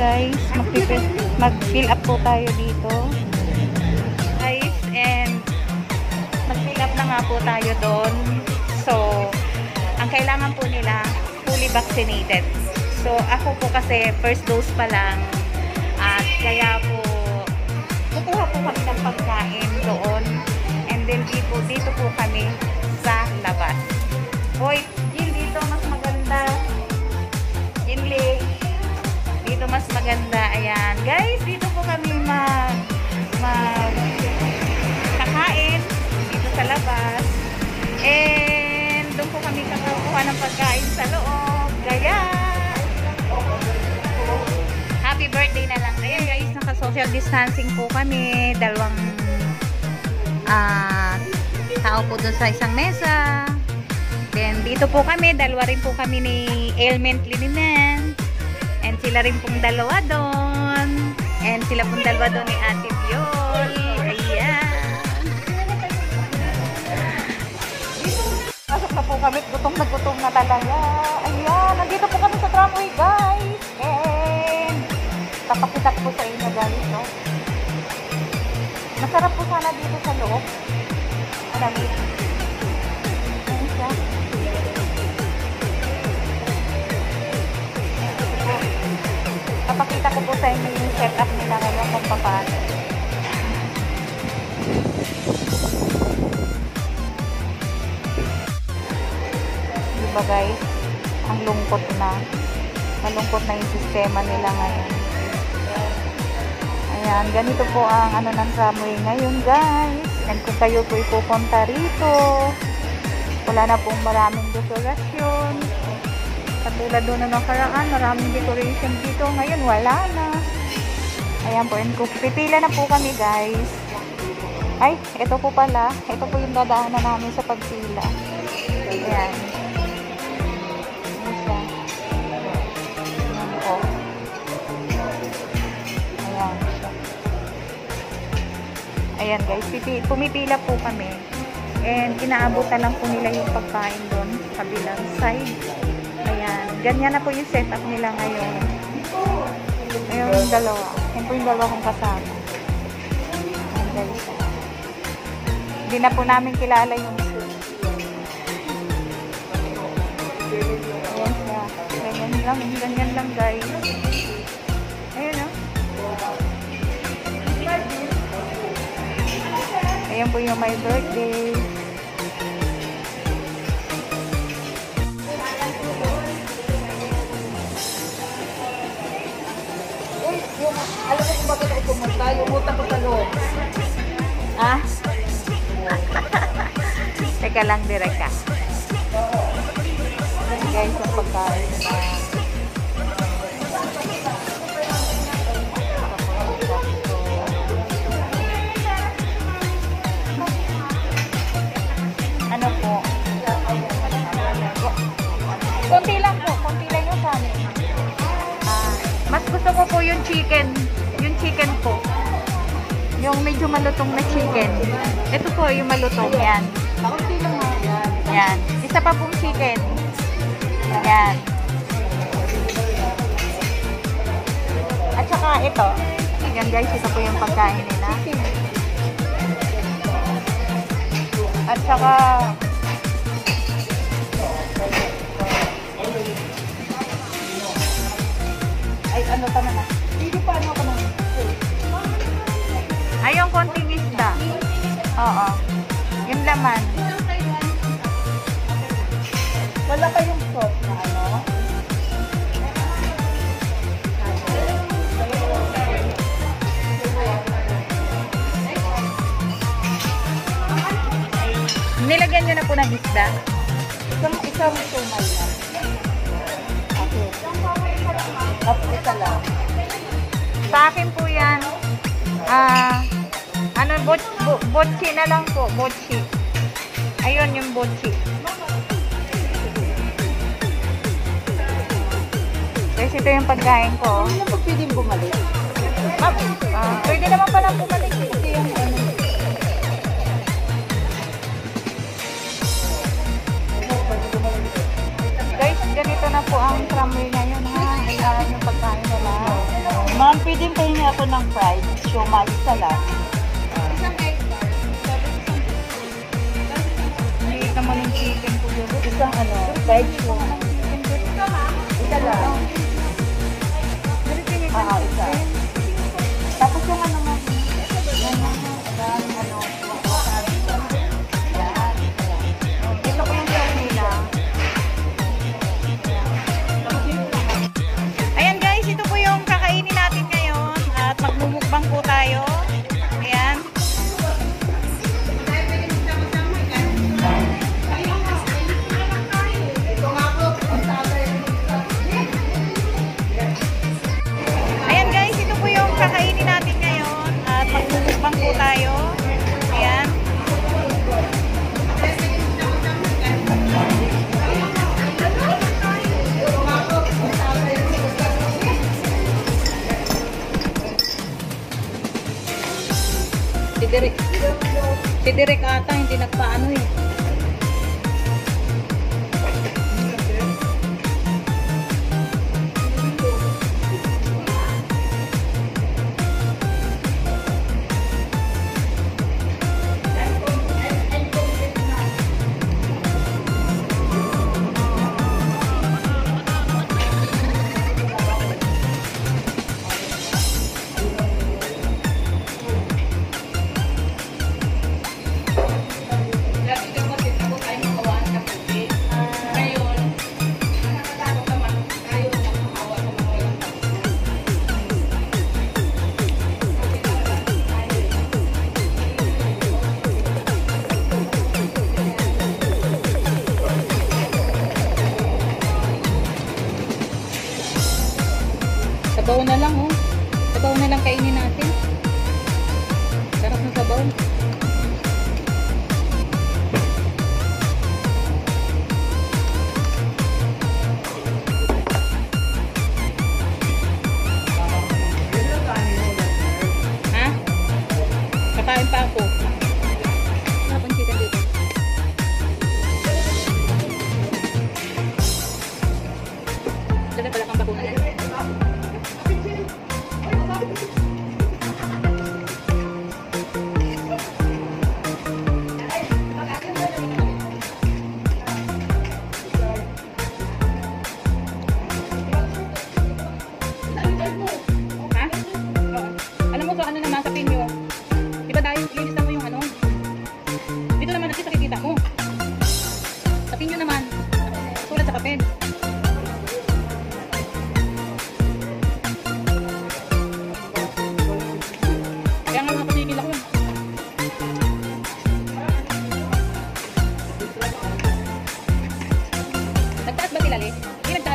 guys. Mag-fill up po tayo dito. Guys, and mag-fill up na nga po tayo doon. So, ang kailangan po nila, fully vaccinated. So, ako po kasi first dose pa lang. At kaya po, kukuha po kami ng pagkain doon. And then dito, dito po kami sa labas. Hoy, Ayan. Guys, dito po kami mag, mag kakain dito sa labas. And doon po kami kakakuha ng pagkain sa loob. Gaya! Happy birthday na lang. Ayan guys, naka-social distancing po kami. Dalawang ah tao po doon sa isang mesa. Then, dito po kami. Dalawa rin po kami ni Ailment Liniman. And sila rin pong dalawa doon. Sila pong dalawa doon ni Ate Viol. Ayan. Pasok na po kami. Gutom na gutom na talaga. Ayan. Nandito po kami sa tramway, guys. And papakitak po sa inyo, guys. No? Masarap po sana dito sa loob. Malamig. Ayan Papakita ko po sa inyo yung setup nila ngayon kung paano. Diba guys? Ang lungkot na. Malungkot na yung sistema nila ngayon. Ayan, ganito po ang ano ng tramway ngayon guys. And kung kayo po ipupunta rito, wala na pong maraming dekorasyon. Katulad doon na nakaraan, maraming decoration dito. Ngayon, wala na. Ayan po, and kung pipila na po kami guys. Ay, ito po pala. Ito po yung dadaanan namin sa pagpila. Ayan. Ayan guys, pumipila po kami. And inaabutan lang po nila yung pagkain doon sa kabilang side. Ayan. Ganyan na po yung setup nila ngayon. Ayun yung dalawa. Yan po yung dalawa kong kasama. Ayan. Hindi na po namin kilala yung. Ayan siya. Ganyan lang. Ganyan lang guys. Ayun o. Ayan po yung my birthday. Bakit ako pumunta? Yung utang ko sa loob. Ah? Teka lang, direct ka. Guys, yung pagkain ano? Konti lang po, konti lang yung sa amin. Ah, mas gusto ko po yung chicken, chicken po. Yung medyo malutong na chicken. Ito po yung malutong, yan. Yan. Isa pa pong chicken. Yan. At saka ito. Yan guys, ito po yung pagkain nila. At saka Ay, ano pa naman? Ay yung konting isda. Oo. Yung laman. Wala kayong sauce na ano? Nilagyan nyo na po ng isda. Isang, isang sumay na. Okay. Tapos isa lang. Sa akin po yan. Ah, ano, bot, bo, botchi na lang po, botchi. Ayun yung botchi. Guys, ito yung pagkain ko. Hindi naman pwede bumalik. Ma'am, uh, pwede naman pala bumalik. Okay, yung ano. Guys, ganito na po ang tramway ngayon ha. Ayan yung pagkain nila. Ma'am, pwede pahingi ako ng fried. Siomay isa lang. Isang ano, veg mo. Isa lang. Ah, ah isa. direk ata, hindi nagpaano eh.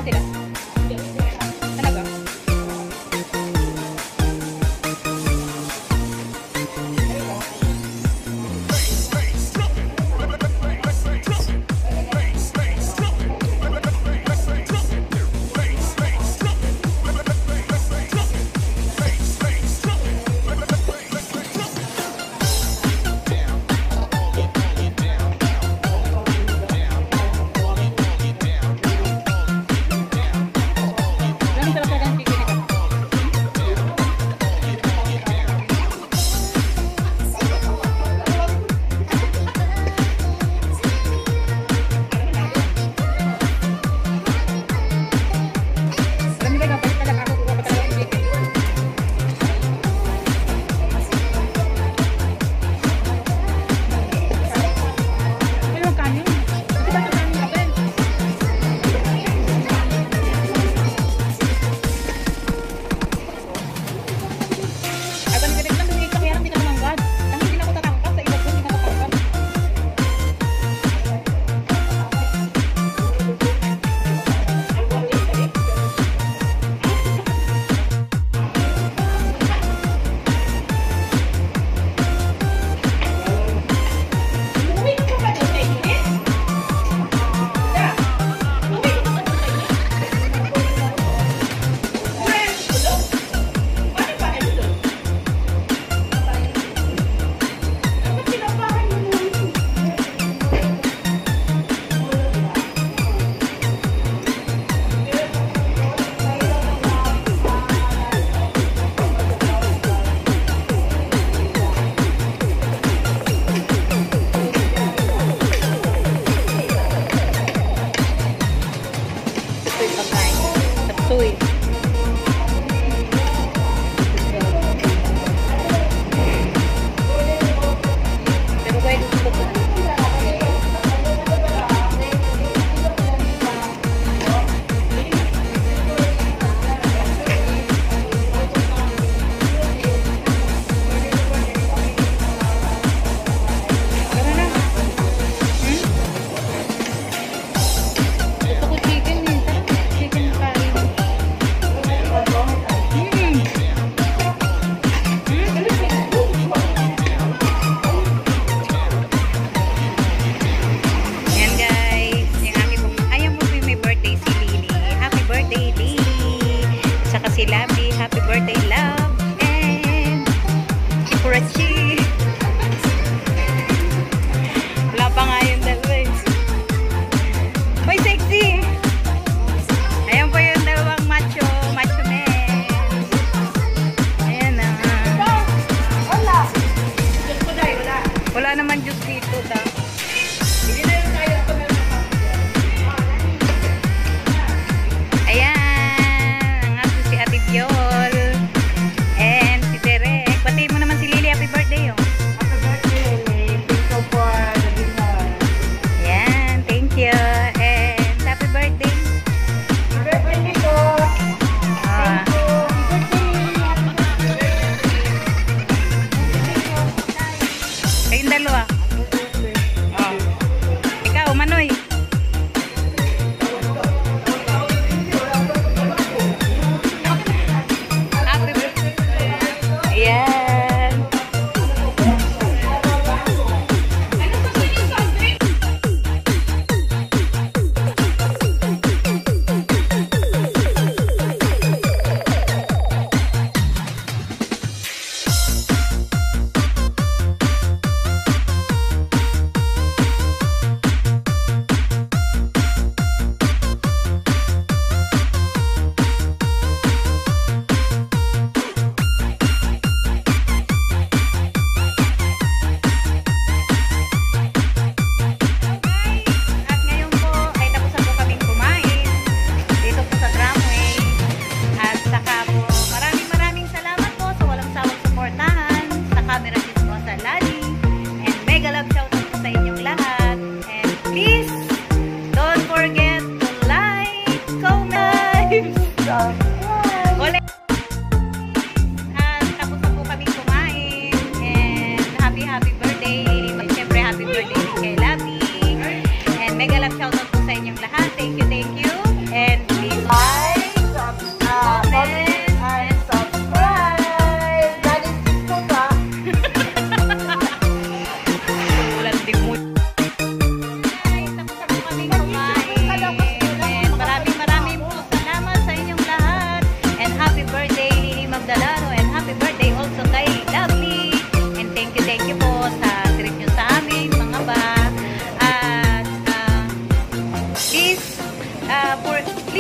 Sátira.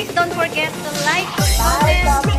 Please, don't forget to like, comment,